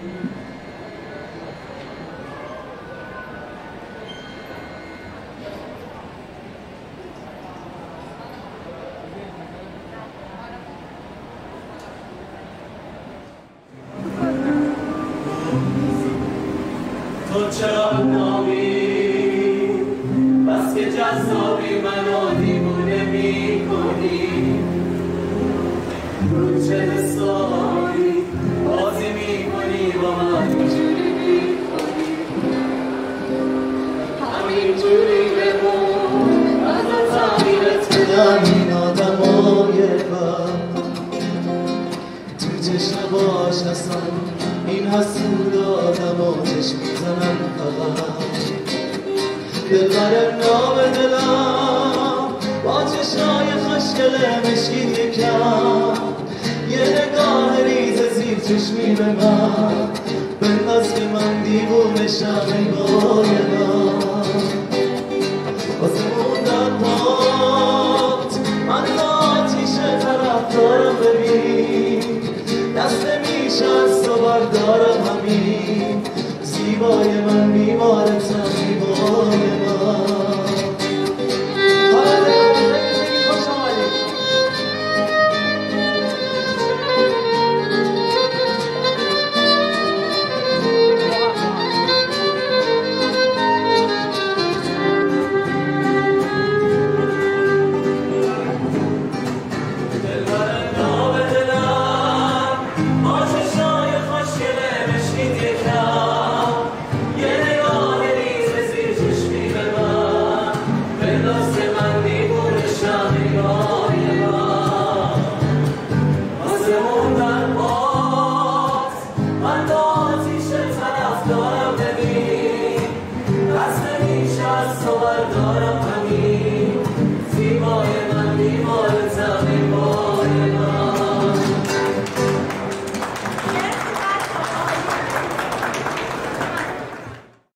تو چرا نامی؟ بس که جذابی منو دیوونه می‌کنی. رو چه سالی؟ بدم این آدمای بد تو چشماش هستن این حسود آدم و چشم می‌زنن فقط. دلبر نام دلم با چشای خوشگل مشکین یکم یه نگاه ریز زیر چشمی به من. بنداز که من دیوونه شم ای بایدم از تو بردارم همین. زیبای من بیمارتم طرف دارم